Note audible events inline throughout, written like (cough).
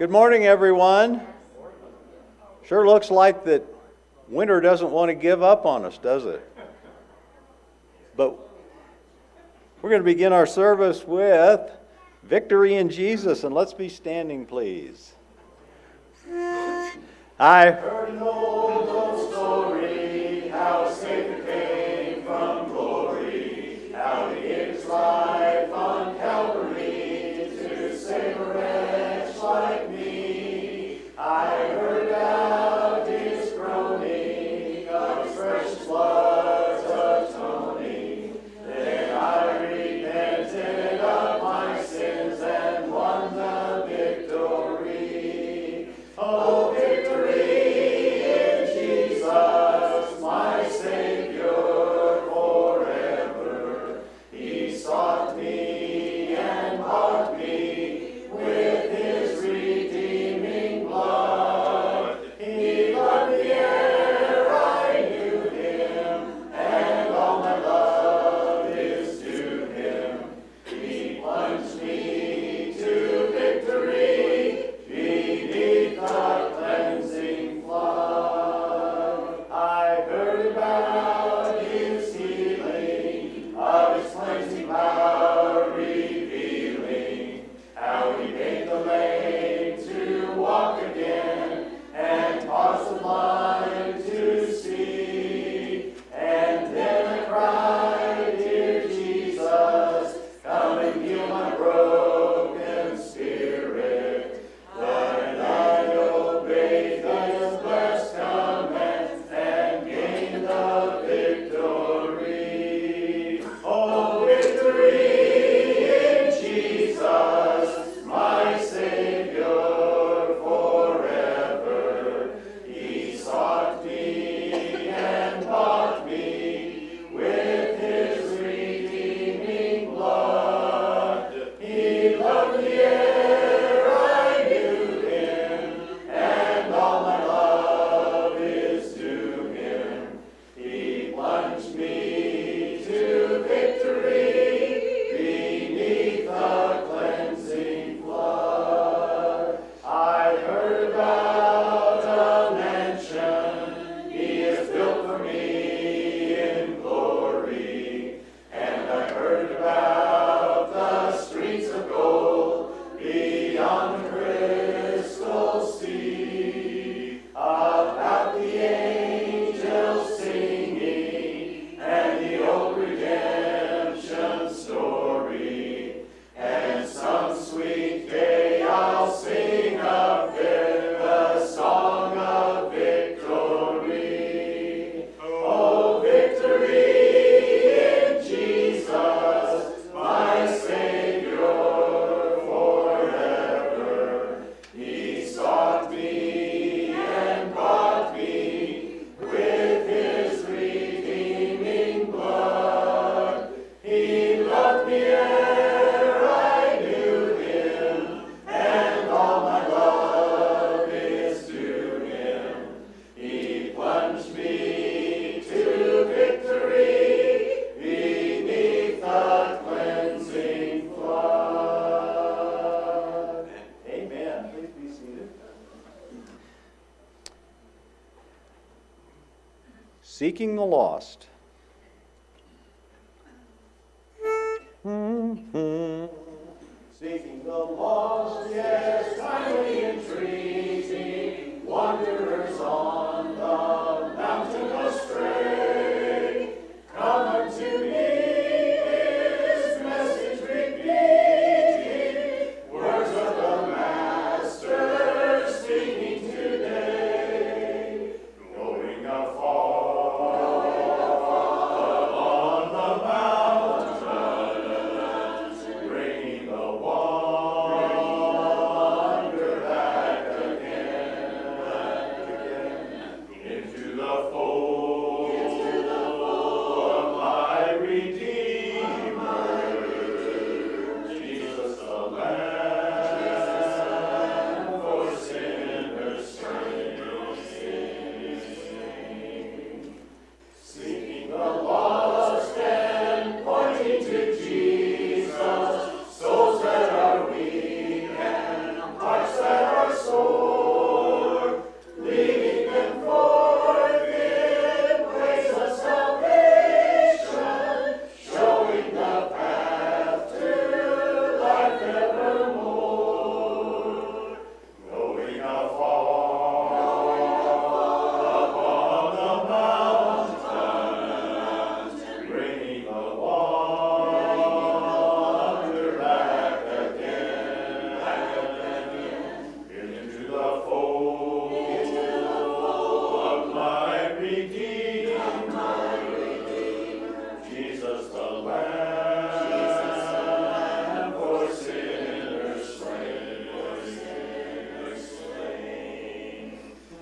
Good morning, everyone. Sure looks like that winter doesn't want to give up on us, does it? But we're going to begin our service with Victory in Jesus, and let's be standing, please. I seeking the lost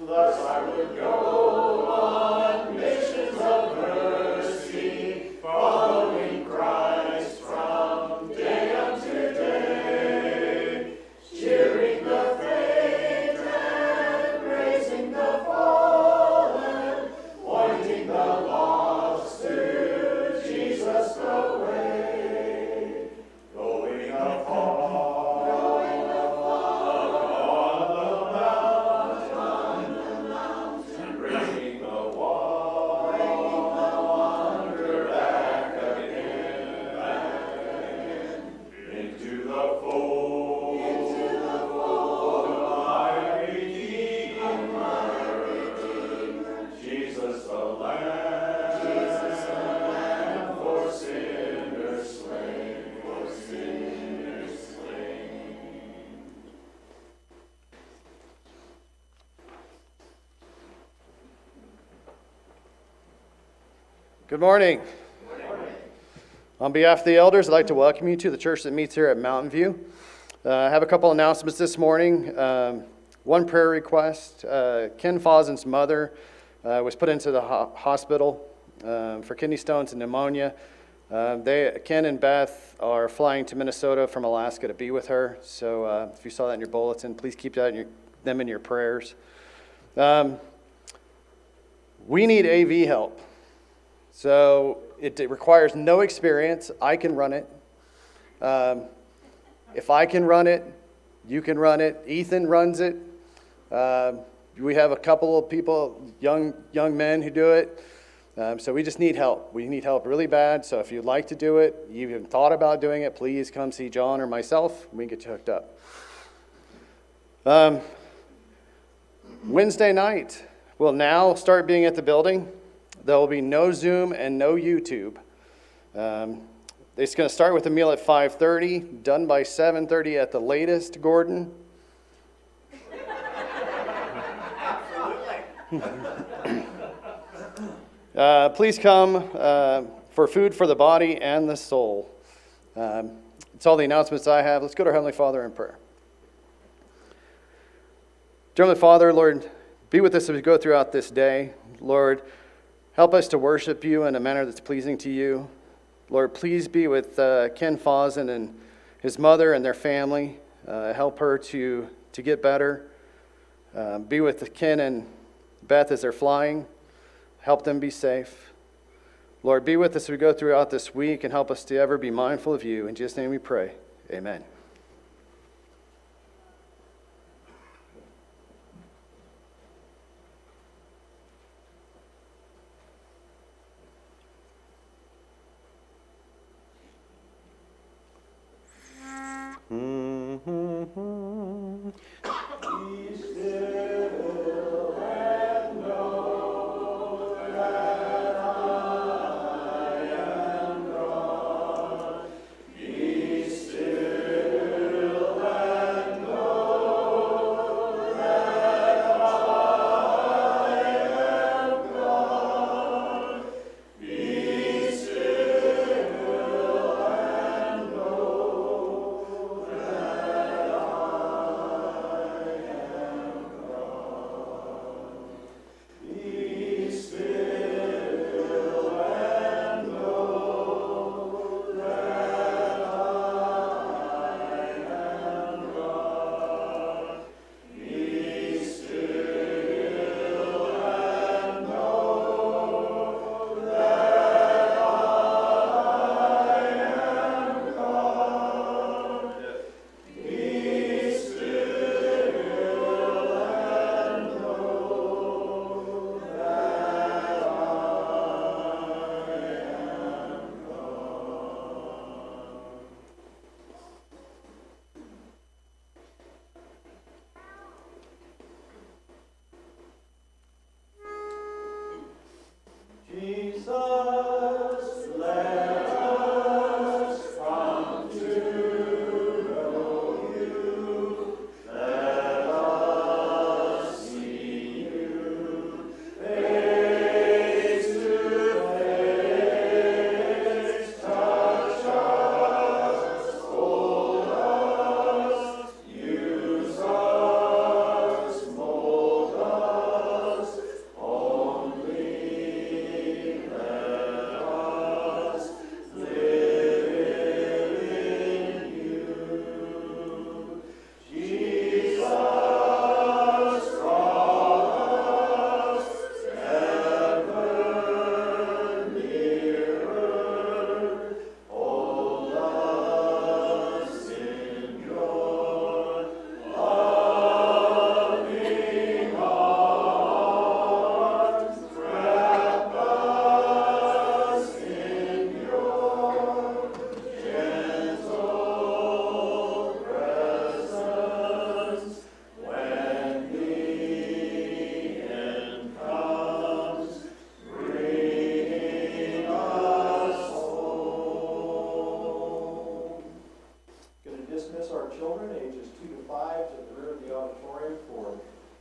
thus I would go. Good morning. On behalf of the elders, I'd like to welcome you to the church that meets here at Mountain View. Uh, I have a couple announcements this morning. Um, one prayer request uh, Ken Fozen's mother uh, was put into the ho- hospital um, for kidney stones and pneumonia. Uh, they, Ken and Beth are flying to Minnesota from Alaska to be with her. So uh, if you saw that in your bulletin, please keep that in your, them in your prayers. Um, we need AV help. So it, it requires no experience. I can run it. Um, if I can run it, you can run it. Ethan runs it. Um, we have a couple of people, young young men, who do it. Um, so we just need help. We need help really bad. So if you'd like to do it, you even thought about doing it, please come see John or myself. We can get you hooked up. Um, Wednesday night, we'll now start being at the building. There will be no Zoom and no YouTube. Um, it's going to start with a meal at 5:30, done by 7:30 at the latest. Gordon. uh, please come uh, for food for the body and the soul. Um, it's all the announcements I have. Let's go to our Heavenly Father in prayer. Dear Heavenly Father, Lord, be with us as we go throughout this day. Lord, help us to worship you in a manner that's pleasing to you. Lord, please be with uh, Ken Fozen and his mother and their family. Uh, help her to, to get better. Uh, be with Ken and Beth as they're flying. Help them be safe. Lord, be with us as we go throughout this week and help us to ever be mindful of you. In Jesus' name we pray. Amen.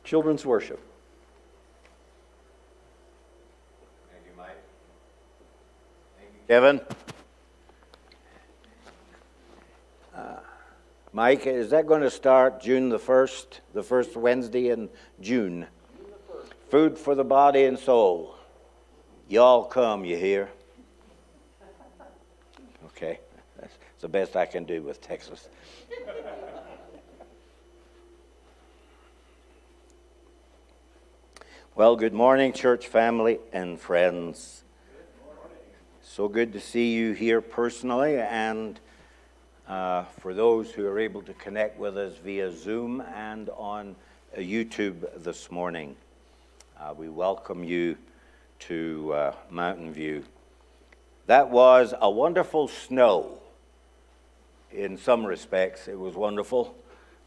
Children's worship. Thank you, Mike. Thank you, Kevin? Uh, Mike, is that going to start June the 1st, the first Wednesday in June? Food for the body and soul. Y'all come, you hear? (laughs) Okay, that's the best I can do with Texas. Well, good morning, church family and friends. So good to see you here personally, and uh, for those who are able to connect with us via Zoom and on uh, YouTube this morning, uh, we welcome you to uh, Mountain View. That was a wonderful snow. In some respects, it was wonderful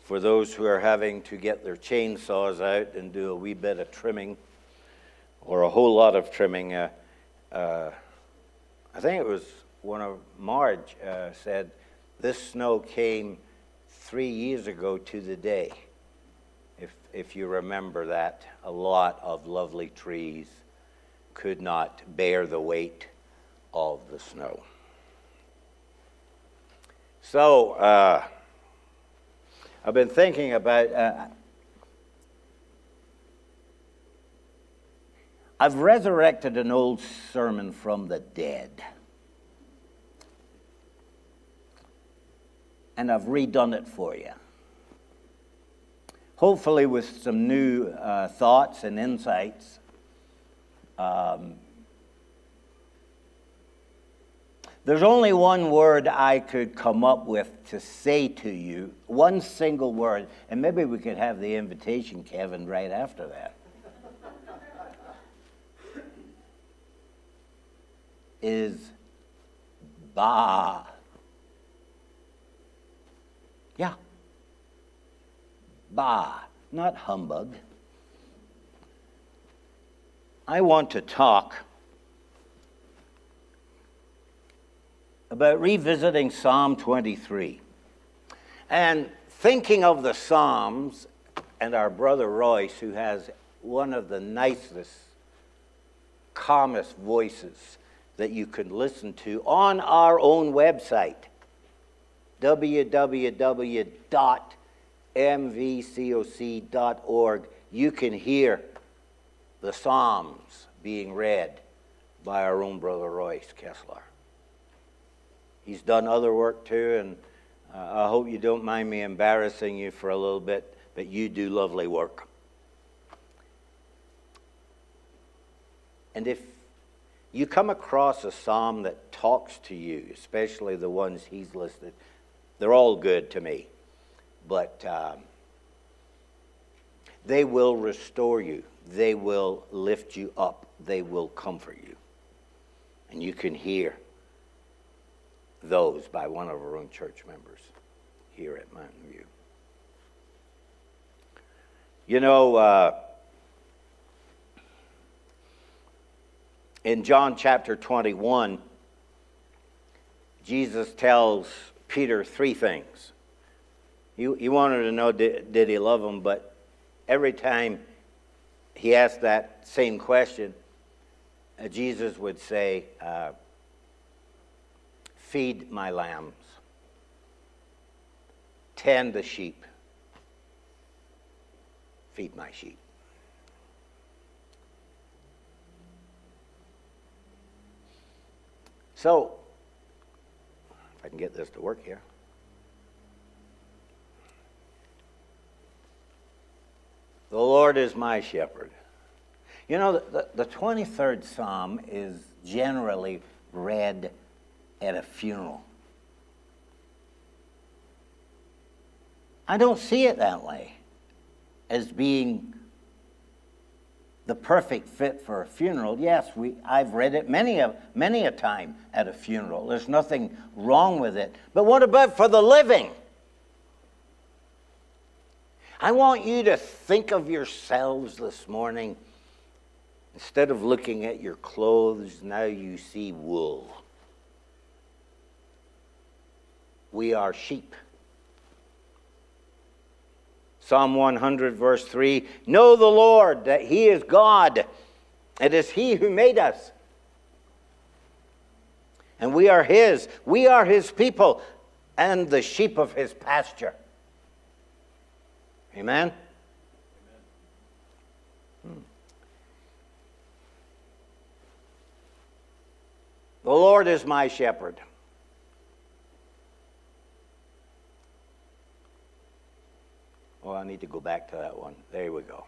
for those who are having to get their chainsaws out and do a wee bit of trimming or a whole lot of trimming. Uh, uh, I think it was one of Marge uh, said, this snow came three years ago to the day. If, if you remember that, a lot of lovely trees could not bear the weight of the snow. So, uh, I've been thinking about. Uh, I've resurrected an old sermon from the dead. And I've redone it for you. Hopefully, with some new uh, thoughts and insights. Um, There's only one word I could come up with to say to you, one single word, and maybe we could have the invitation, Kevin, right after that. is ba. Yeah. Ba, not humbug. I want to talk about revisiting Psalm 23. And thinking of the Psalms, and our brother Royce, who has one of the nicest, calmest voices that you can listen to on our own website, www.mvcoc.org. You can hear the Psalms being read by our own brother Royce Kessler. He's done other work too, and uh, I hope you don't mind me embarrassing you for a little bit, but you do lovely work. And if you come across a psalm that talks to you, especially the ones he's listed, they're all good to me. But um, they will restore you, they will lift you up, they will comfort you. And you can hear those by one of our own church members here at Mountain View. You know, uh, in John chapter 21, Jesus tells Peter three things. You, you wanted to know did, did he love him, but every time he asked that same question, uh, Jesus would say, uh, Feed my lambs, tend the sheep, feed my sheep. So, if I can get this to work here. The Lord is my shepherd. You know, the, the 23rd Psalm is generally read at a funeral. I don't see it that way as being the perfect fit for a funeral. Yes, we, I've read it many a, many a time at a funeral. There's nothing wrong with it. But what about for the living? I want you to think of yourselves this morning. Instead of looking at your clothes, now you see wool. We are sheep. Psalm 100, verse 3 Know the Lord, that He is God. It is He who made us. And we are His. We are His people and the sheep of His pasture. Amen? Hmm. The Lord is my shepherd. I need to go back to that one. There we go.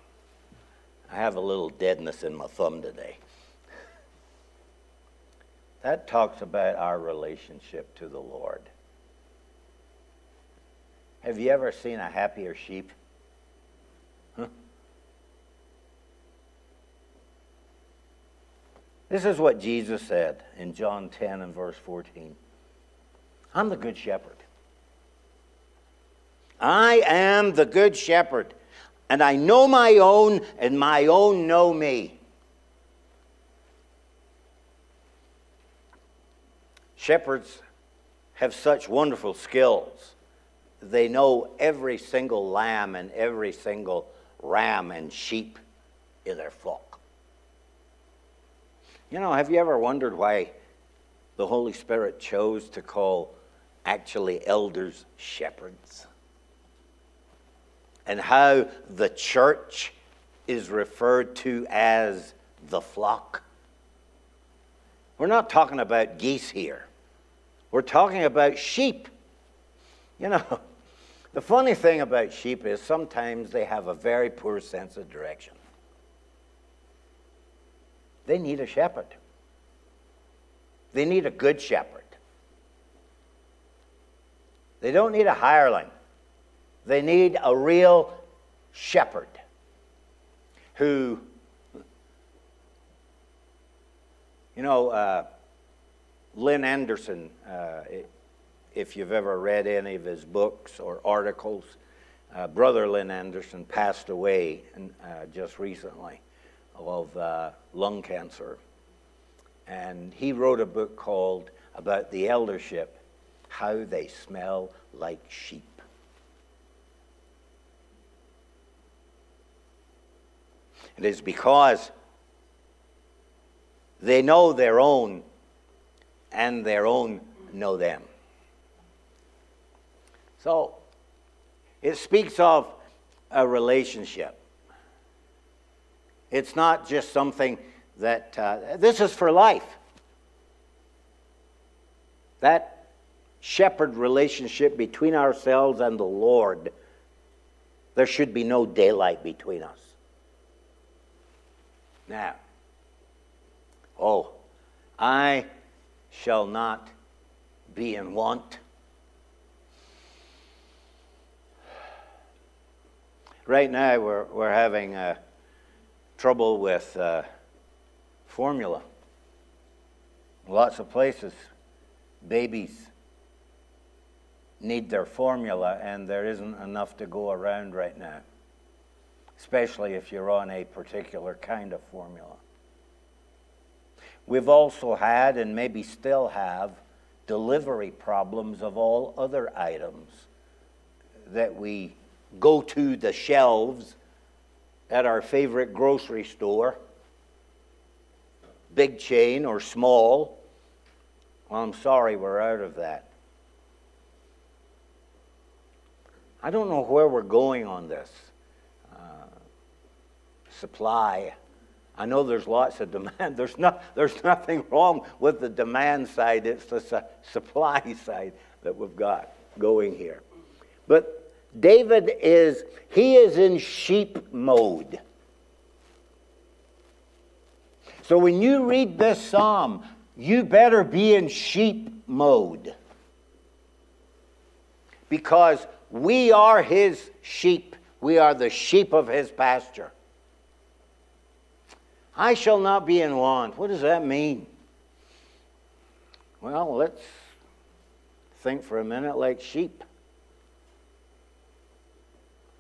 I have a little deadness in my thumb today. That talks about our relationship to the Lord. Have you ever seen a happier sheep? Huh? This is what Jesus said in John 10 and verse 14. I'm the good shepherd. I am the good shepherd, and I know my own, and my own know me. Shepherds have such wonderful skills. They know every single lamb and every single ram and sheep in their flock. You know, have you ever wondered why the Holy Spirit chose to call actually elders shepherds? And how the church is referred to as the flock. We're not talking about geese here. We're talking about sheep. You know, the funny thing about sheep is sometimes they have a very poor sense of direction. They need a shepherd. They need a good shepherd. They don't need a hireling. They need a real shepherd who, you know, uh, Lynn Anderson, uh, if you've ever read any of his books or articles, uh, Brother Lynn Anderson passed away uh, just recently of uh, lung cancer. And he wrote a book called About the Eldership How They Smell Like Sheep. It is because they know their own and their own know them. So it speaks of a relationship. It's not just something that uh, this is for life. That shepherd relationship between ourselves and the Lord, there should be no daylight between us. Now, oh, I shall not be in want. Right now, we're, we're having uh, trouble with uh, formula. Lots of places, babies need their formula, and there isn't enough to go around right now especially if you're on a particular kind of formula. We've also had, and maybe still have, delivery problems of all other items that we go to the shelves at our favorite grocery store, big chain or small. Well, I'm sorry, we're out of that. I don't know where we're going on this supply. I know there's lots of demand. (laughs) There's, not, there's nothing wrong with the demand side, it's the su- supply (laughs) side that we've got going here. But David is, he is in sheep mode. So when you read this psalm, you better be in sheep mode. Because we are his sheep. We are the sheep of his pasture. I shall not be in want. What does that mean? Well, let's think for a minute like sheep.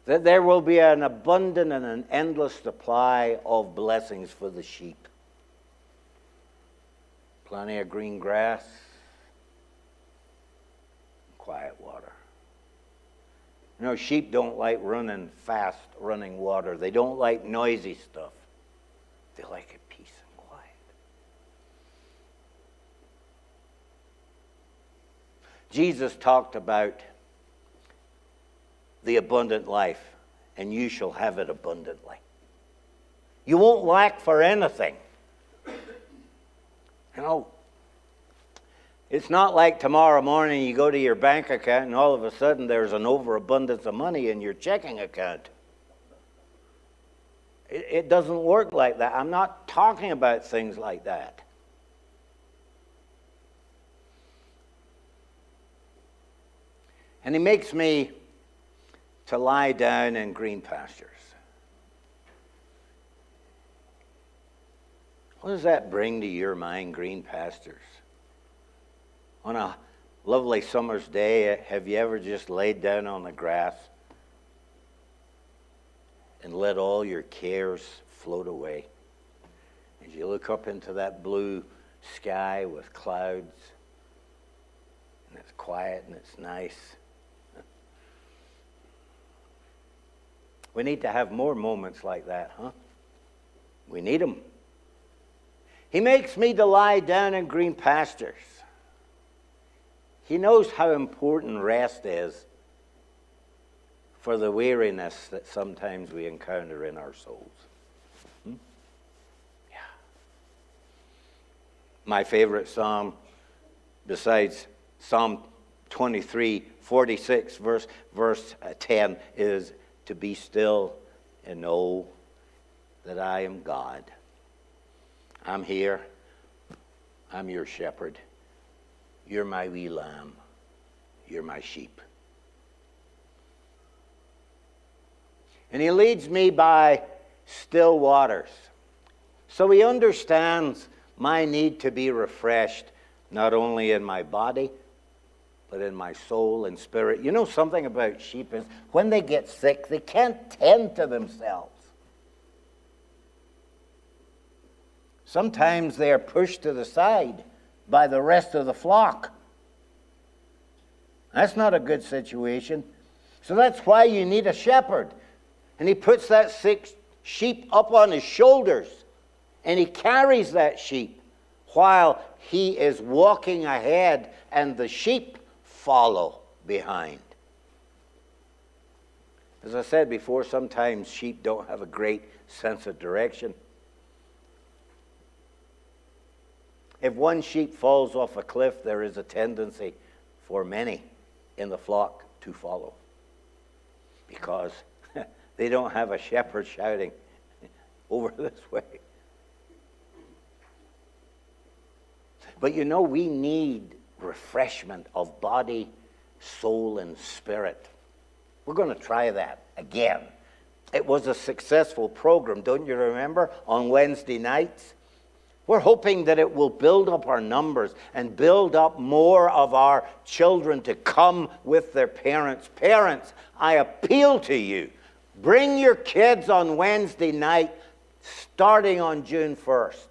That there will be an abundant and an endless supply of blessings for the sheep. Plenty of green grass, quiet water. You know, sheep don't like running fast, running water. They don't like noisy stuff. They like it peace and quiet. Jesus talked about the abundant life, and you shall have it abundantly. You won't lack for anything. You know, it's not like tomorrow morning you go to your bank account and all of a sudden there's an overabundance of money in your checking account. It, it doesn't work like that. I'm not talking about things like that. And he makes me to lie down in green pastures. What does that bring to your mind, green pastures? On a lovely summer's day, have you ever just laid down on the grass and let all your cares float away? As you look up into that blue sky with clouds, and it's quiet and it's nice. (laughs) We need to have more moments like that, huh? We need them. He makes me to lie down in green pastures. He knows how important rest is for the weariness that sometimes we encounter in our souls. Hmm? Yeah. My favorite psalm, besides Psalm 23, 46, verse, verse uh, 10, is to be still and know that I am God. I'm here. I'm your shepherd. You're my wee lamb. You're my sheep. And he leads me by still waters. So he understands my need to be refreshed, not only in my body, but in my soul and spirit. You know something about sheep is when they get sick, they can't tend to themselves. Sometimes they are pushed to the side by the rest of the flock. That's not a good situation. So that's why you need a shepherd. And he puts that sick sheep up on his shoulders and he carries that sheep while he is walking ahead and the sheep follow behind. As I said before, sometimes sheep don't have a great sense of direction. If one sheep falls off a cliff, there is a tendency for many in the flock to follow because they don't have a shepherd shouting (laughs) over this way. But you know, we need refreshment of body, soul, and spirit. We're going to try that again. It was a successful program, don't you remember, on Wednesday nights? We're hoping that it will build up our numbers and build up more of our children to come with their parents. Parents, I appeal to you bring your kids on Wednesday night starting on June 1st.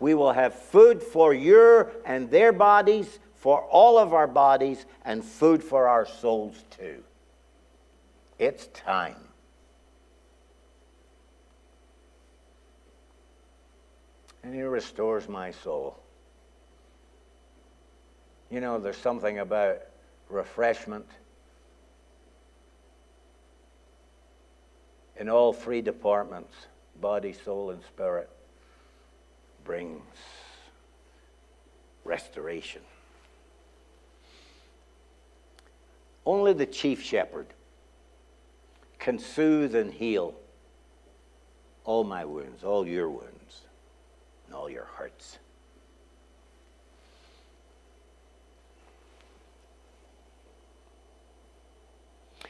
We will have food for your and their bodies, for all of our bodies, and food for our souls too. It's time. and He restores my soul. You know, there's something about refreshment in all three departments body, soul, and spirit brings restoration. Only the chief shepherd can soothe and heal all my wounds, all your wounds and all your hearts.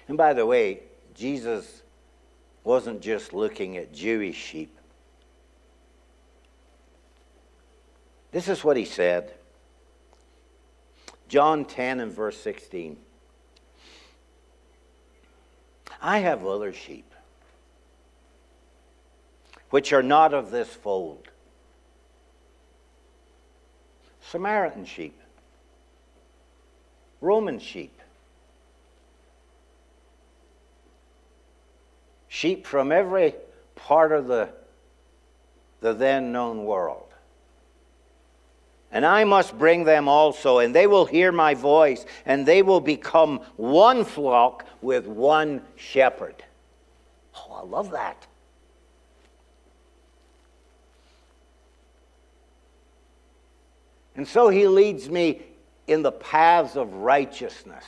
And by the way, Jesus wasn't just looking at Jewish sheep. This is what he said. John 10 and verse 16. I have other sheep, which are not of this fold. Samaritan sheep, Roman sheep, sheep from every part of the, the then known world. And I must bring them also, and they will hear my voice, and they will become one flock with one shepherd. Oh, I love that. And so he leads me in the paths of righteousness.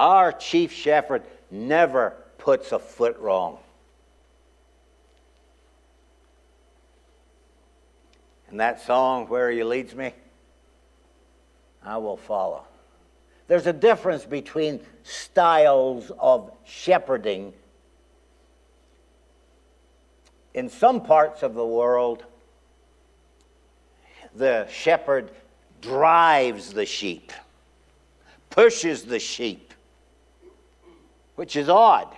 Our chief shepherd never puts a foot wrong. And that song, Where He Leads Me, I will follow. There's a difference between styles of shepherding. In some parts of the world, the shepherd drives the sheep, pushes the sheep, which is odd.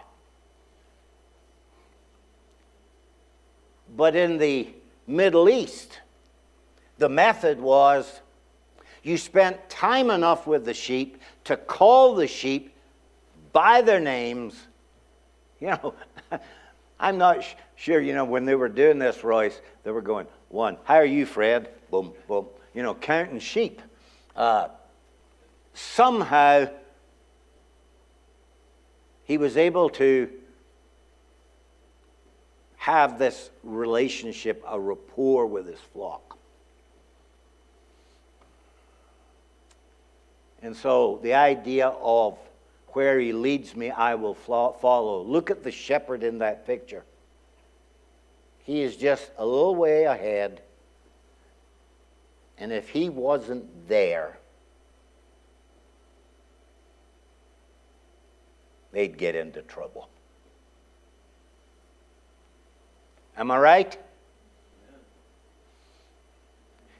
But in the Middle East, the method was you spent time enough with the sheep to call the sheep by their names. (laughs) You know, (laughs) I'm not sure, you know, when they were doing this, Royce, they were going, one, how are you, Fred? Boom, boom. You know, counting sheep. Uh, somehow, he was able to have this relationship, a rapport with his flock. And so the idea of where he leads me, I will follow. Look at the shepherd in that picture. He is just a little way ahead. And if he wasn't there, they'd get into trouble. Am I right?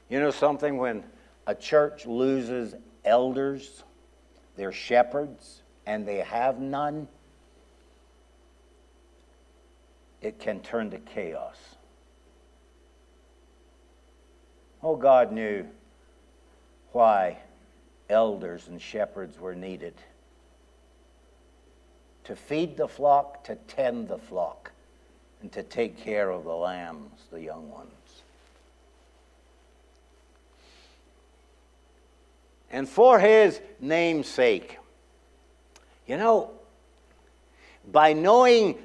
You know something? When a church loses elders, they're shepherds, and they have none, it can turn to chaos. Oh, God knew why elders and shepherds were needed to feed the flock, to tend the flock, and to take care of the lambs, the young ones. and for his name's sake. You know, by knowing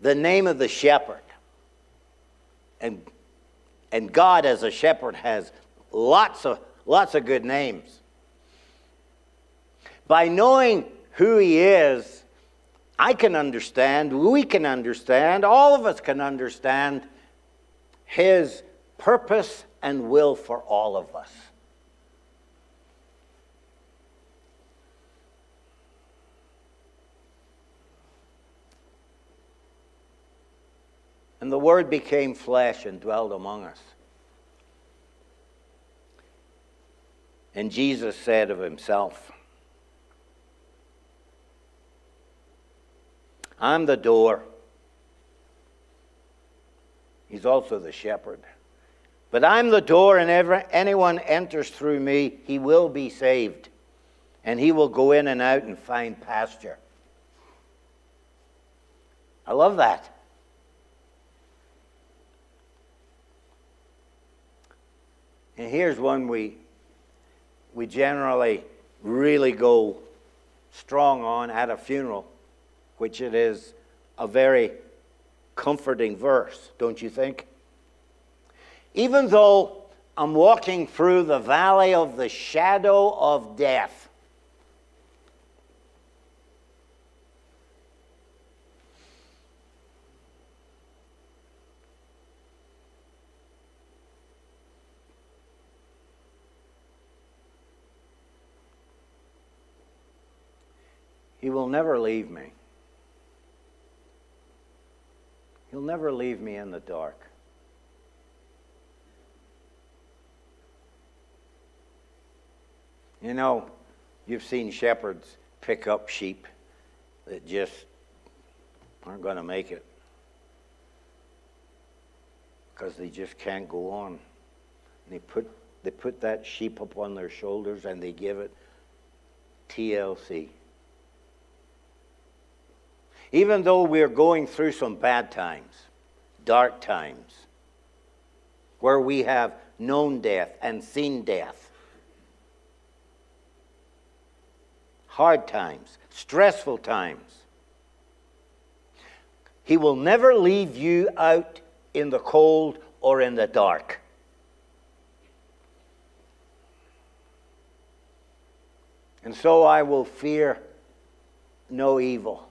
the name of the shepherd, and, and God as a shepherd has lots of, lots of good names. By knowing who he is, I can understand, we can understand, all of us can understand his purpose and will for all of us. And the Word became flesh and dwelled among us. And Jesus said of himself, I'm the door. He's also the shepherd. But I'm the door, and ever, anyone enters through me, he will be saved. And he will go in and out and find pasture. I love that. And here's one we, we generally really go strong on at a funeral, which it is a very comforting verse, don't you think? Even though I'm walking through the valley of the shadow of death, He will never leave me. He'll never leave me in the dark. You know, you've seen shepherds pick up sheep that just aren't going to make it because they just can't go on. And they put, they put that sheep up on their shoulders and they give it TLC. Even though we're going through some bad times, dark times, where we have known death, and seen death. Hard times, stressful times. He will never leave you out in the cold or in the dark. And so I will fear no evil.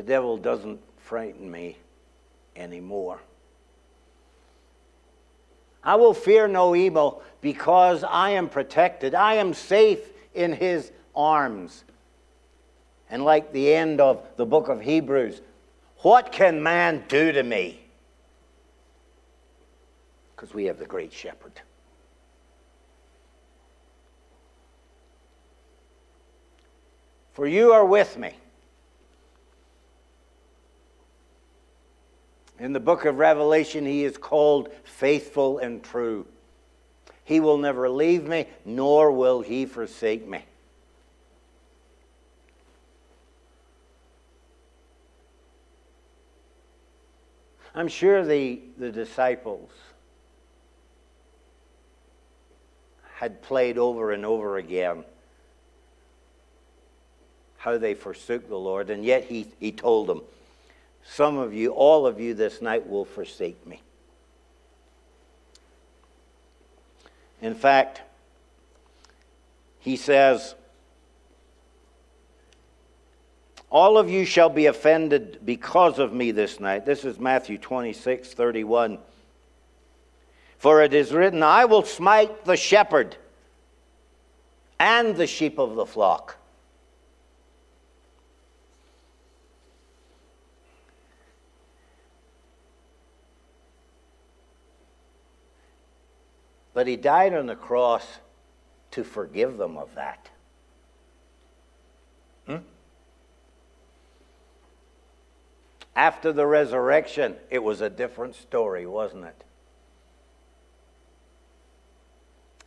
The devil doesn't frighten me anymore. I will fear no evil because I am protected. I am safe in his arms. And like the end of the book of Hebrews, what can man do to me? Because we have the great shepherd. For you are with me. In the book of Revelation, he is called faithful and true. He will never leave me, nor will he forsake me. I'm sure the, the disciples had played over and over again how they forsook the Lord, and yet he, he told them, Some of you, all of you this night will forsake me. In fact, he says, All of you shall be offended because of me this night. This is Matthew 26, 31. For it is written, I will smite the shepherd and the sheep of the flock. But he died on the cross to forgive them of that. Hmm? After the resurrection, it was a different story, wasn't it?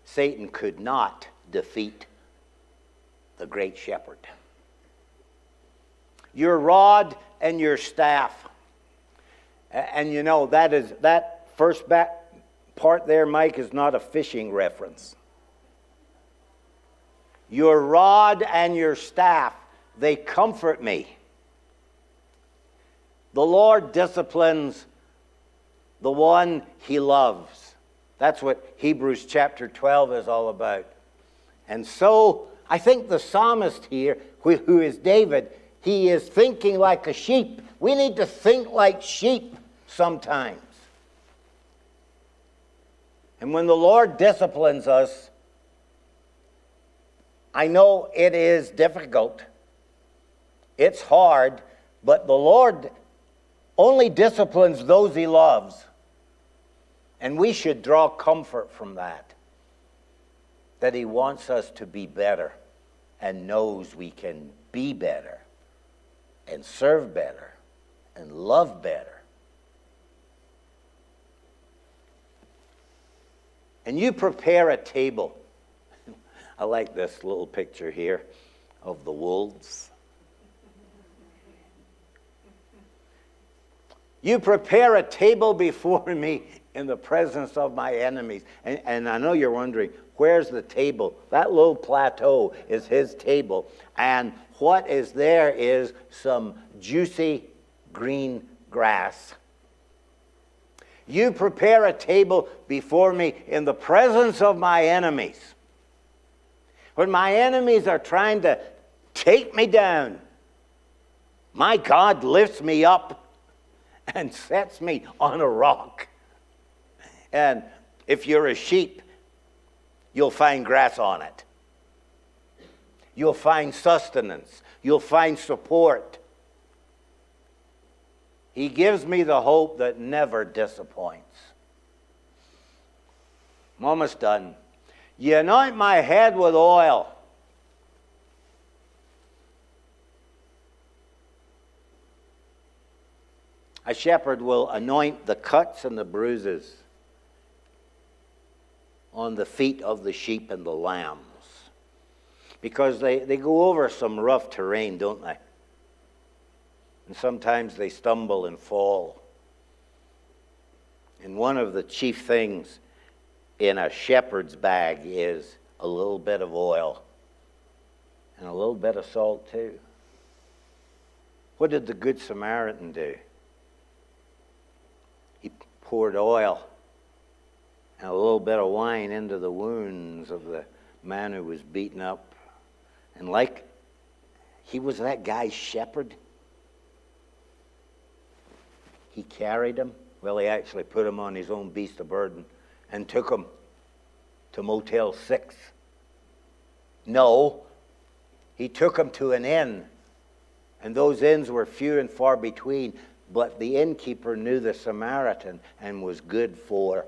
Satan could not defeat the great shepherd. Your rod and your staff. And you know, that is that first back part there, Mike, is not a fishing reference. Your rod and your staff, they comfort me. The Lord disciplines the one he loves. That's what Hebrews chapter 12 is all about. And so I think the psalmist here, who is David, he is thinking like a sheep. We need to think like sheep sometimes. And when the Lord disciplines us, I know it is difficult. It's hard, but the Lord only disciplines those he loves. And we should draw comfort from that. That he wants us to be better and knows we can be better and serve better and love better and you prepare a table. (laughs) I like this little picture here of the wolves. You prepare a table before (laughs) me in the presence of my enemies. And, and, I know you're wondering, where's the table? That little plateau is his table. And what is there is some juicy green grass. You prepare a table before me in the presence of my enemies. When my enemies are trying to take me down, my God lifts me up and sets me on a rock. And if you're a sheep, you'll find grass on it. You'll find sustenance. You'll find support. He gives me the hope that never disappoints. I'm almost done. You anoint my head with oil. A shepherd will anoint the cuts and the bruises on the feet of the sheep and the lambs because they, they go over some rough terrain, don't they? And sometimes they stumble and fall. And one of the chief things in a shepherd's bag is a little bit of oil and a little bit of salt, too. What did the Good Samaritan do? He poured oil and a little bit of wine into the wounds of the man who was beaten up. And like he was that guy's shepherd, he carried him. Well, he actually put him on his own beast of burden and took him to Motel 6. No, he took him to an inn, and those inns were few and far between. But the innkeeper knew the Samaritan and was good for,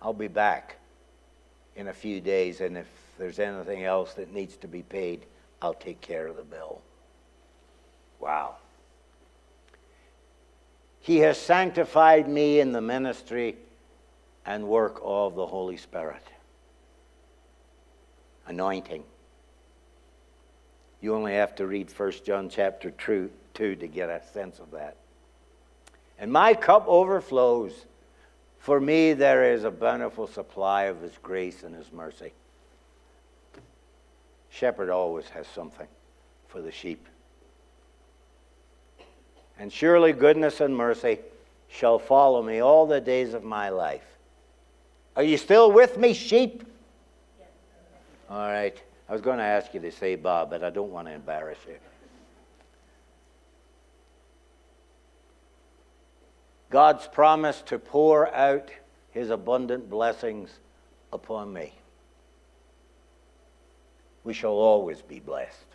I'll be back in a few days, and if there's anything else that needs to be paid, I'll take care of the bill. Wow. He has sanctified me in the ministry and work of the Holy Spirit. Anointing. You only have to read 1 John chapter 2 to get a sense of that. And my cup overflows. For me, there is a bountiful supply of His grace and His mercy. Shepherd always has something for the sheep. And surely goodness and mercy shall follow me all the days of my life. Are you still with me, sheep? All right. I was going to ask you to say Bob, but I don't want to embarrass you. God's promise to pour out his abundant blessings upon me. We shall always be blessed.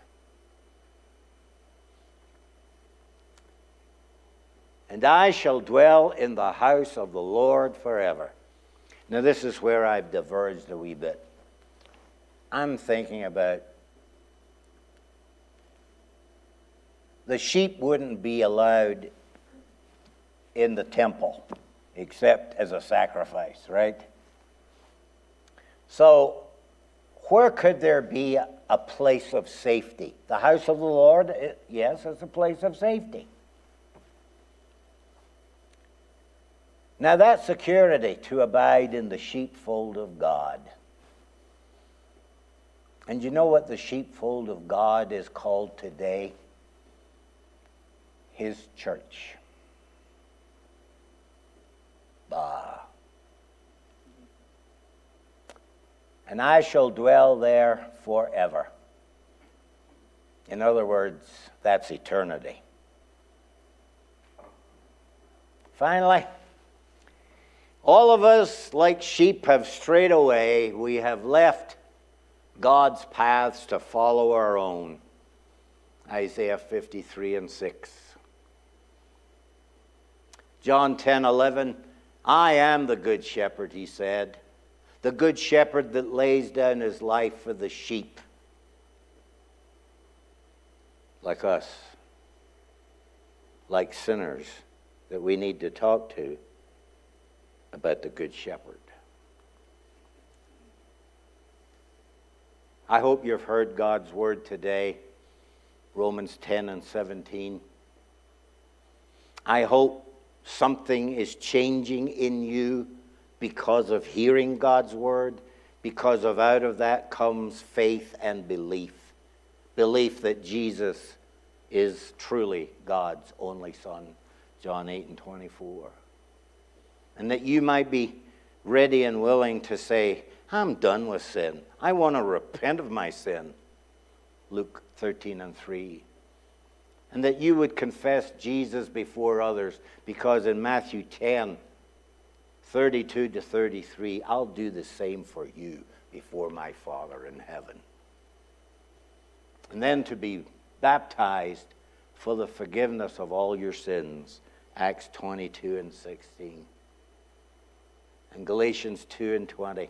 And I shall dwell in the house of the Lord forever. Now, this is where I've diverged a wee bit. I'm thinking about the sheep wouldn't be allowed in the temple except as a sacrifice, right? So, where could there be a place of safety? The house of the Lord, eh, yes, it's a place of safety. Now, that security to abide in the sheepfold of God. And you know what the sheepfold of God is called today? His church. Bah. And I shall dwell there forever. In other words, that's eternity. Finally, all of us, like sheep, have strayed away. We have left God's paths to follow our own. Isaiah 53 and 6. John 10 11. I am the good shepherd, he said. The good shepherd that lays down his life for the sheep. Like us. Like sinners that we need to talk to about the good shepherd. I hope you've heard God's word today, Romans 10 and 17. I hope something is changing in you because of hearing God's word, because of out of that comes faith and belief. Belief that Jesus is truly God's only Son, John 8 and 24. And that you might be ready and willing to say, I'm done with sin. I want to repent of my sin. Luke 13 and 3. And that you would confess Jesus before others, because in Matthew 10, 32 to 33, I'll do the same for you before my Father in heaven. And then to be baptized for the forgiveness of all your sins, Acts 22 and 16. And Galatians 2 and 20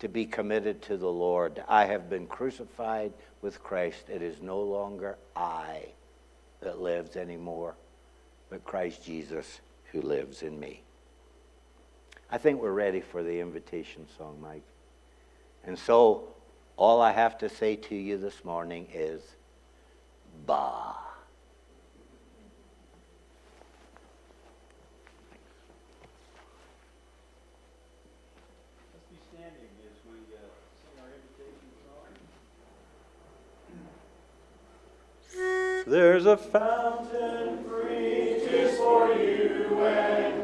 to be committed to the Lord. I have been crucified with Christ. It is no longer I that lives anymore, but Christ Jesus who lives in me. I think we're ready for the invitation song, Mike. And so, all I have to say to you this morning is, Bah. There's a fountain free just for you and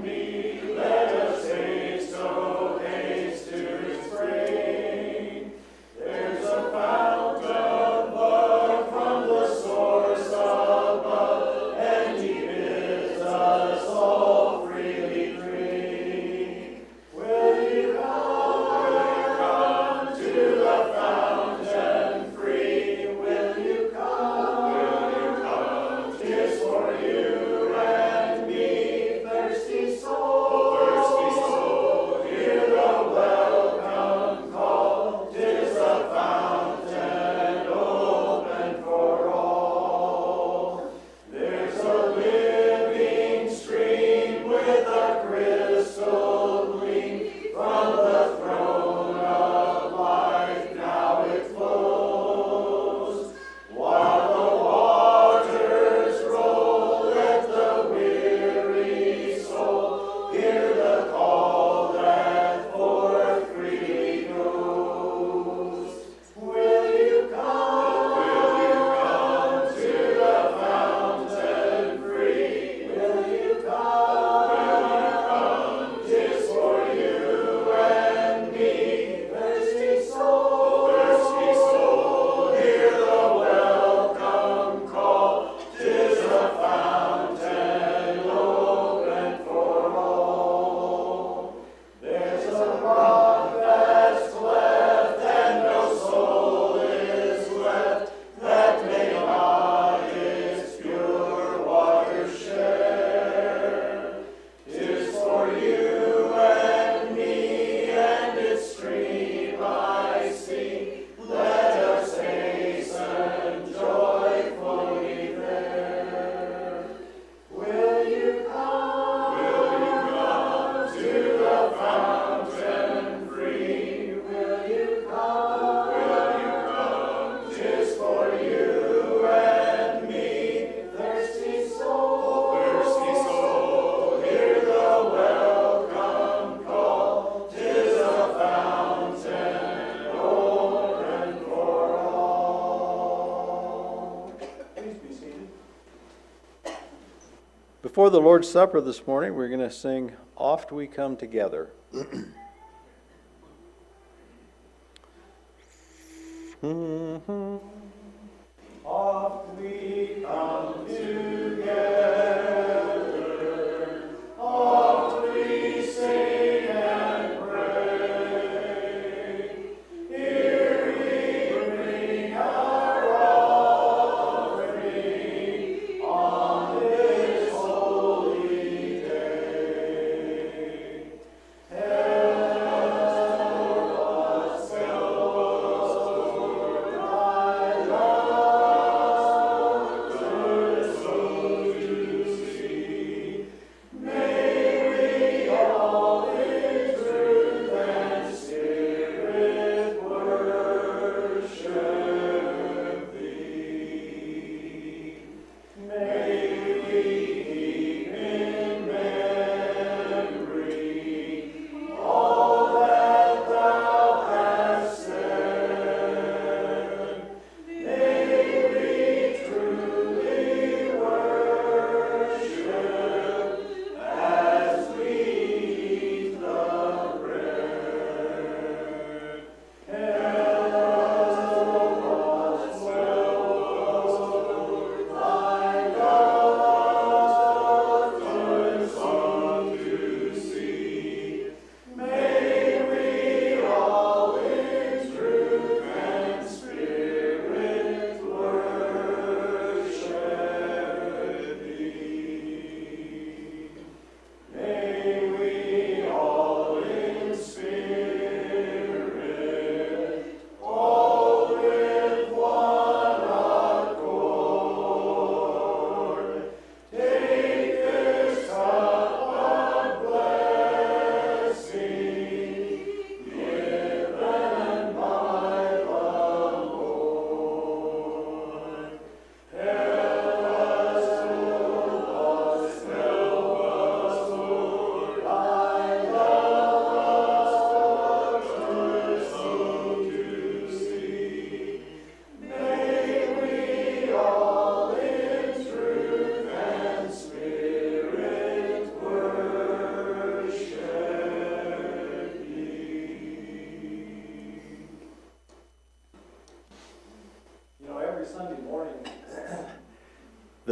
before the Lord's Supper this morning, we're going to sing Oft We Come Together. (clears throat)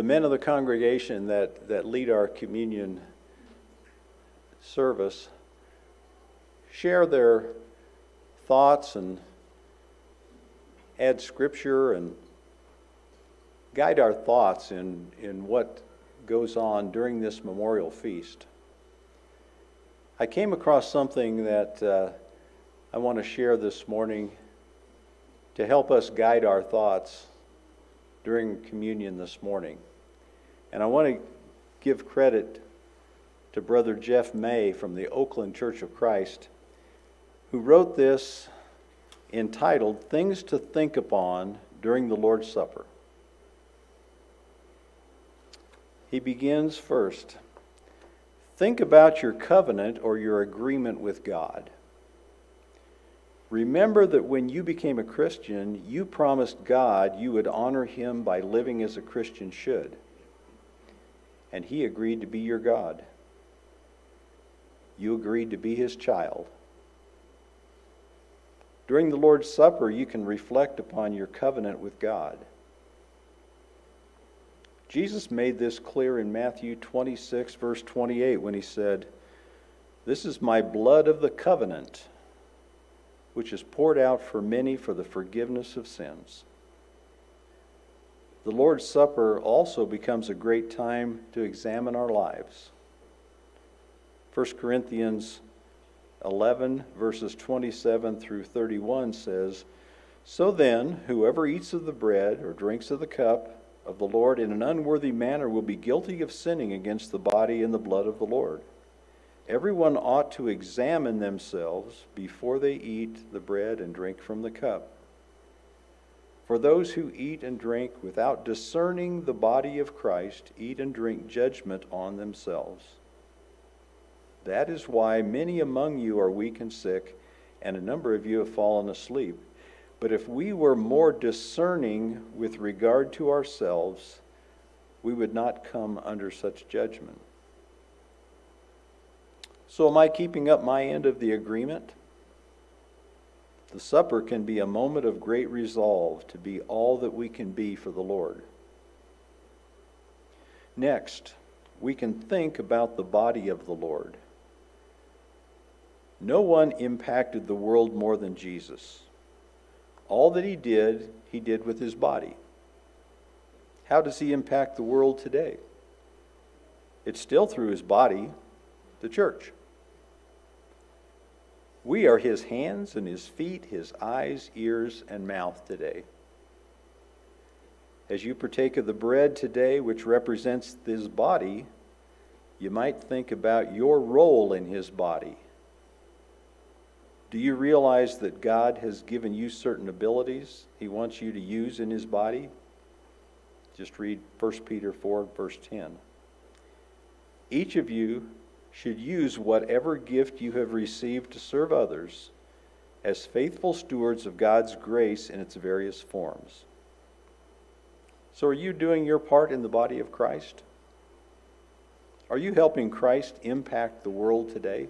men of the congregation that, that lead our communion service share their thoughts and add scripture and guide our thoughts in, in what goes on during this memorial feast. I came across something that uh, I want to share this morning to help us guide our thoughts during communion this morning. And I want to give credit to Brother Jeff May from the Oakland Church of Christ, who wrote this entitled Things to Think Upon During the Lord's Supper. He begins first Think about your covenant or your agreement with God. Remember that when you became a Christian, you promised God you would honor him by living as a Christian should. And he agreed to be your God. You agreed to be his child. During the Lord's Supper, you can reflect upon your covenant with God. Jesus made this clear in Matthew 26, verse 28, when he said, This is my blood of the covenant, which is poured out for many for the forgiveness of sins. The Lord's Supper also becomes a great time to examine our lives. 1 Corinthians 11, verses 27 through 31 says, So then, whoever eats of the bread or drinks of the cup, of the Lord in an unworthy manner will be guilty of sinning against the body and the blood of the Lord. Everyone ought to examine themselves before they eat the bread and drink from the cup. For those who eat and drink without discerning the body of Christ eat and drink judgment on themselves. That is why many among you are weak and sick, and a number of you have fallen asleep. But if we were more discerning with regard to ourselves, we would not come under such judgment. So, am I keeping up my end of the agreement? The supper can be a moment of great resolve to be all that we can be for the Lord. Next, we can think about the body of the Lord. No one impacted the world more than Jesus. All that he did, he did with his body. How does he impact the world today? It's still through his body, the church. We are his hands and his feet, his eyes, ears, and mouth today. As you partake of the bread today, which represents his body, you might think about your role in his body do you realize that God has given you certain abilities He wants you to use in His body? Just read 1 Peter 4, verse 10. Each of you should use whatever gift you have received to serve others as faithful stewards of God's grace in its various forms. So, are you doing your part in the body of Christ? Are you helping Christ impact the world today?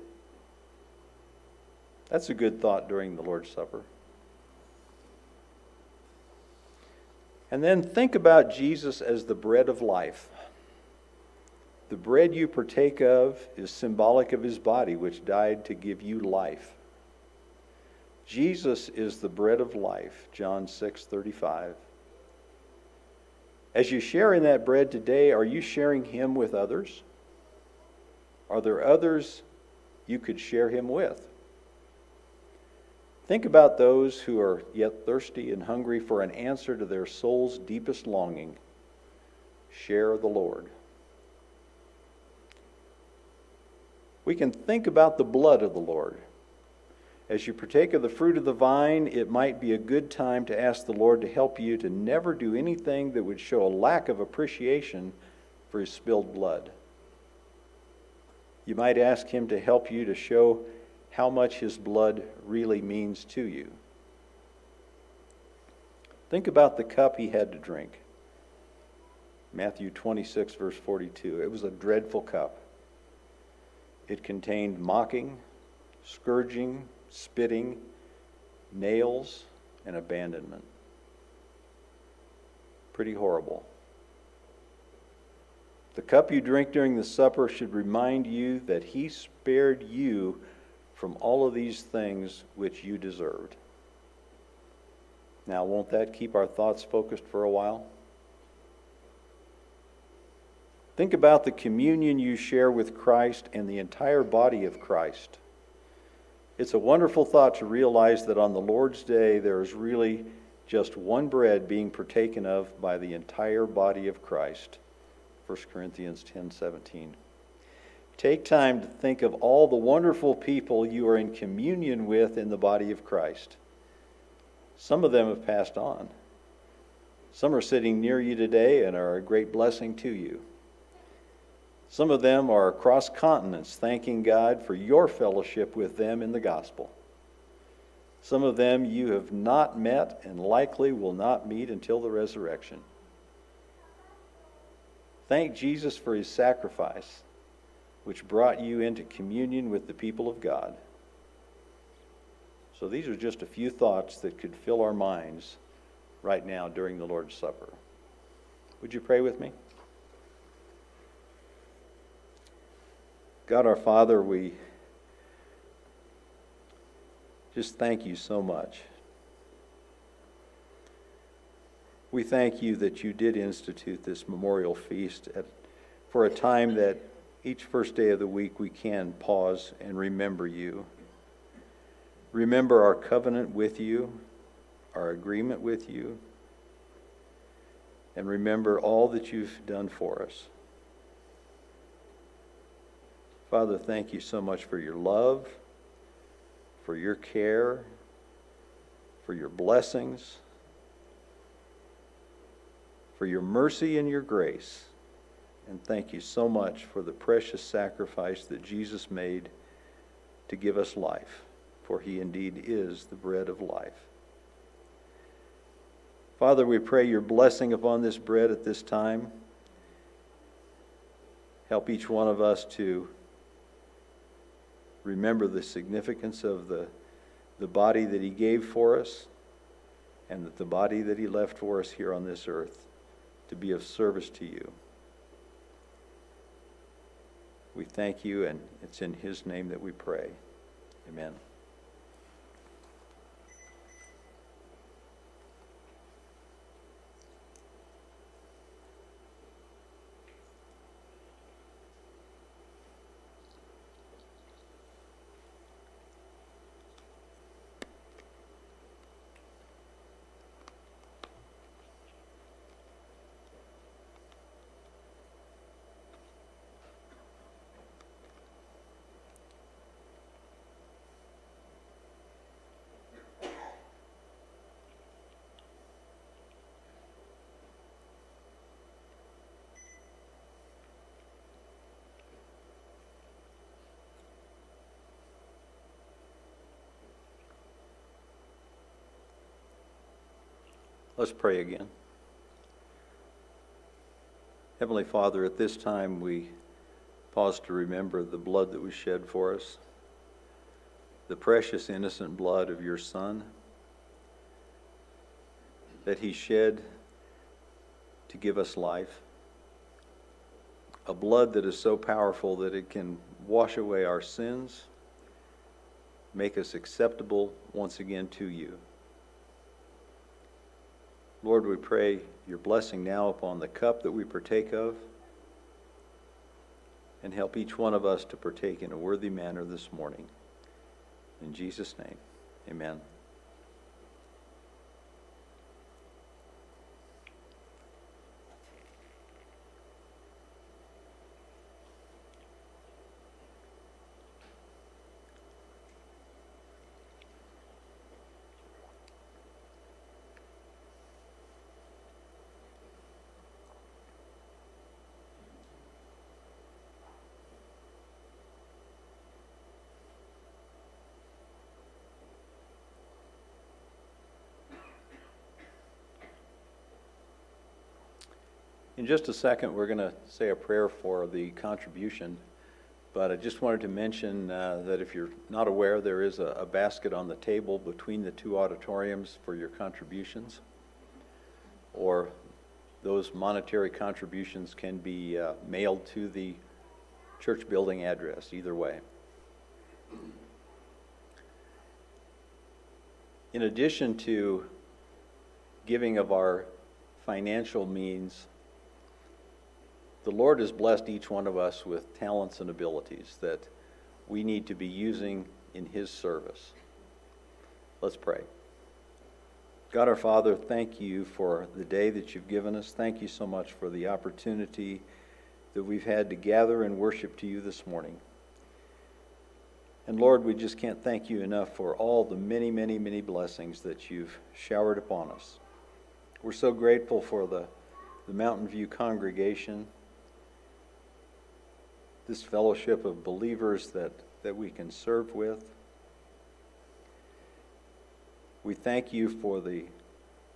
That's a good thought during the Lord's Supper. And then think about Jesus as the bread of life. The bread you partake of is symbolic of his body, which died to give you life. Jesus is the bread of life, John 6 35. As you share in that bread today, are you sharing him with others? Are there others you could share him with? Think about those who are yet thirsty and hungry for an answer to their soul's deepest longing. Share the Lord. We can think about the blood of the Lord. As you partake of the fruit of the vine, it might be a good time to ask the Lord to help you to never do anything that would show a lack of appreciation for his spilled blood. You might ask him to help you to show how much his blood really means to you. Think about the cup he had to drink. Matthew 26, verse 42. It was a dreadful cup. It contained mocking, scourging, spitting, nails, and abandonment. Pretty horrible. The cup you drink during the supper should remind you that he spared you from all of these things which you deserved. Now, won't that keep our thoughts focused for a while? Think about the communion you share with Christ and the entire body of Christ. It's a wonderful thought to realize that on the Lord's day there is really just one bread being partaken of by the entire body of Christ. 1 Corinthians 10:17. Take time to think of all the wonderful people you are in communion with in the body of Christ. Some of them have passed on. Some are sitting near you today and are a great blessing to you. Some of them are across continents thanking God for your fellowship with them in the gospel. Some of them you have not met and likely will not meet until the resurrection. Thank Jesus for his sacrifice, which brought you into communion with the people of God. So these are just a few thoughts that could fill our minds right now during the Lord's Supper. Would you pray with me? God our Father, we just thank you so much. We thank you that you did institute this memorial feast at, for a time that each first day of the week we can pause and remember you. Remember our covenant with you, our agreement with you, and remember all that you've done for us. Father, thank you so much for your love, for your care, for your blessings, for your mercy and your grace. And thank you so much for the precious sacrifice that Jesus made to give us life, for he indeed is the bread of life. Father, we pray your blessing upon this bread at this time. Help each one of us to remember the significance of the, the body that he gave for us and that the body that he left for us here on this earth to be of service to you. We thank you, and it's in his name that we pray. Amen. Let's pray again. Heavenly Father, at this time we pause to remember the blood that was shed for us, the precious innocent blood of your Son that he shed to give us life, a blood that is so powerful that it can wash away our sins, make us acceptable once again to you. Lord, we pray your blessing now upon the cup that we partake of, and help each one of us to partake in a worthy manner this morning. In Jesus' name, amen. In just a second, we're going to say a prayer for the contribution. But I just wanted to mention uh, that if you're not aware, there is a, a basket on the table between the two auditoriums for your contributions. Or those monetary contributions can be uh, mailed to the church building address, either way. In addition to giving of our financial means, the Lord has blessed each one of us with talents and abilities that we need to be using in His service. Let's pray. God our Father, thank you for the day that you've given us. Thank you so much for the opportunity that we've had to gather and worship to you this morning. And Lord, we just can't thank you enough for all the many, many, many blessings that you've showered upon us. We're so grateful for the, the Mountain View congregation, this fellowship of believers that, that we can serve with. We thank you for the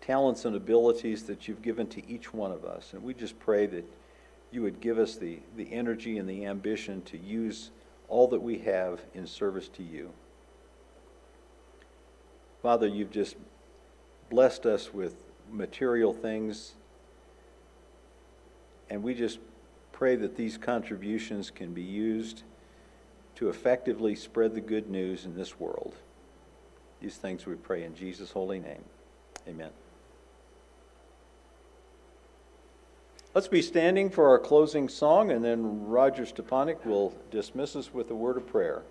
talents and abilities that you've given to each one of us. And we just pray that you would give us the, the energy and the ambition to use all that we have in service to you. Father, you've just blessed us with material things, and we just pray that these contributions can be used to effectively spread the good news in this world. These things we pray in Jesus' holy name. Amen. Let's be standing for our closing song, and then Roger Stepanek will dismiss us with a word of prayer.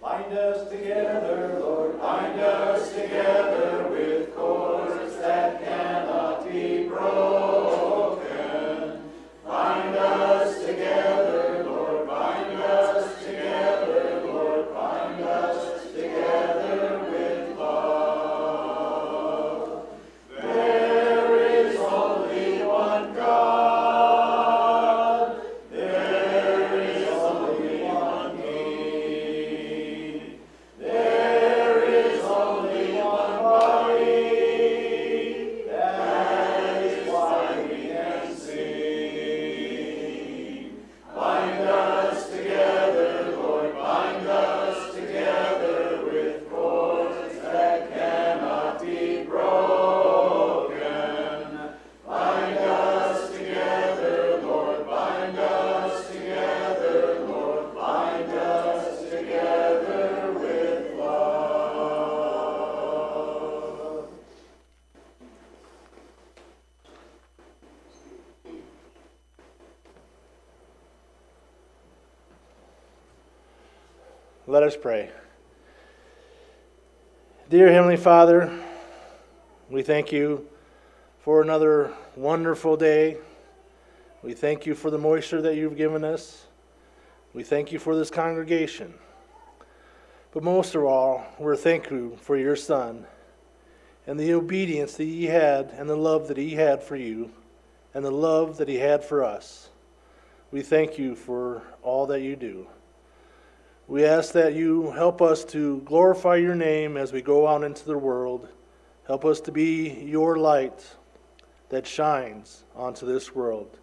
Bind us together, Lord, bind us together pray. Dear Heavenly Father, we thank you for another wonderful day. We thank you for the moisture that you've given us. We thank you for this congregation. But most of all, we're thankful for your Son and the obedience that he had and the love that he had for you and the love that he had for us. We thank you for all that you do. We ask that you help us to glorify your name as we go out into the world. Help us to be your light that shines onto this world.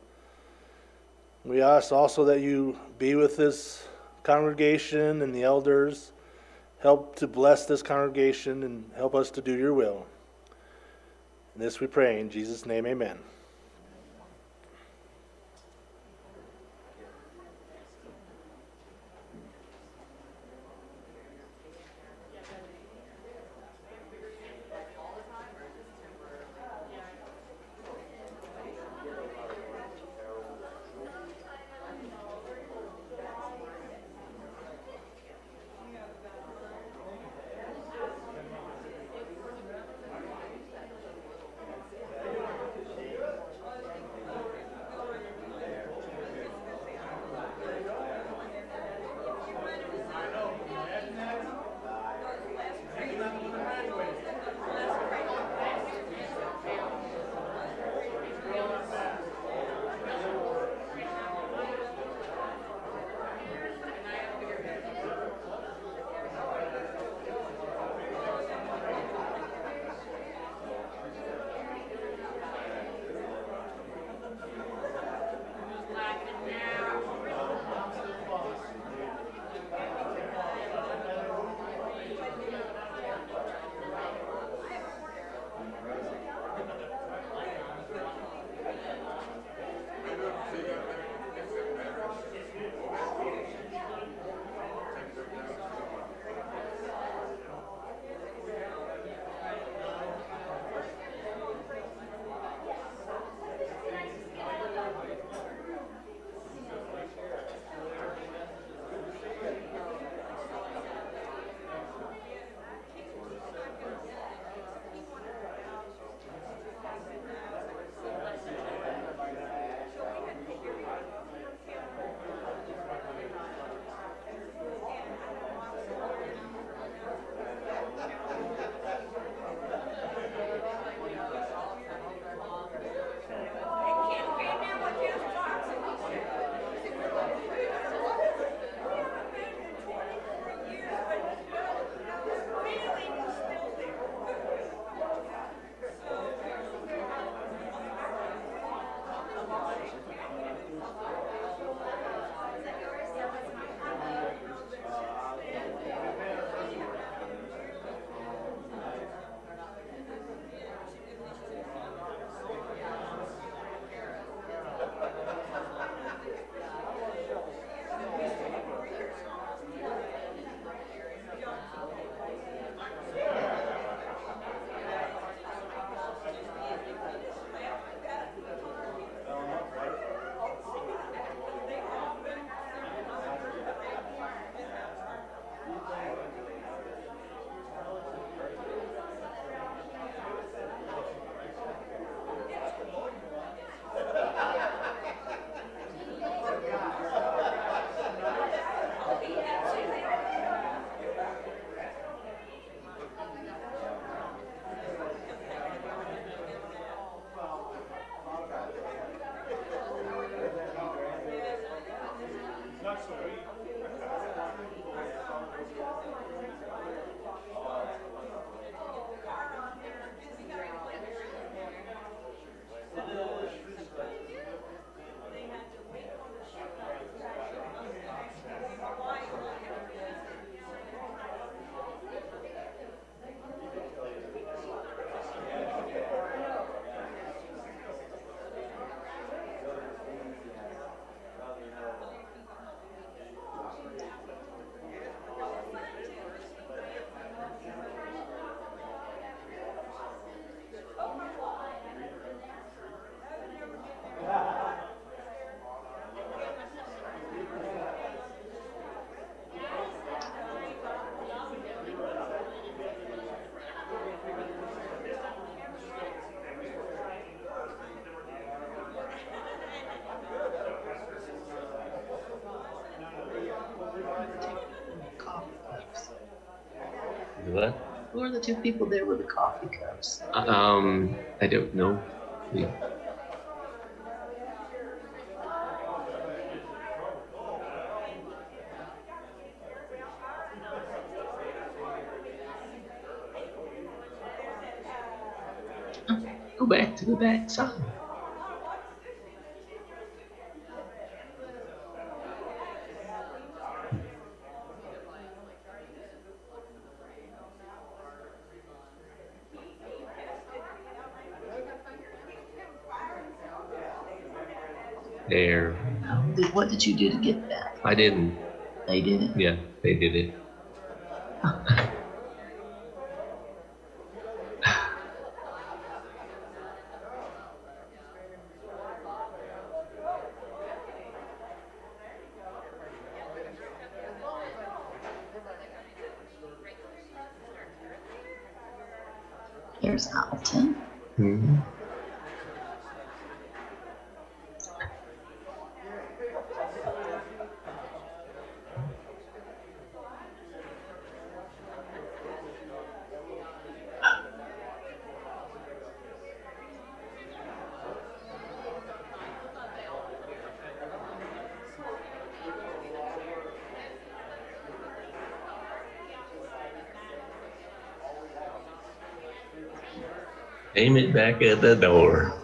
We ask also that you be with this congregation and the elders. Help to bless this congregation and help us to do your will. And this we pray in Jesus' name, amen. Who are the two people there with the coffee cups? Um, I don't know. Yeah. Go back to the back side. What did you do to get that? I didn't. They did it. Yeah, they did it. Aim it back at the door.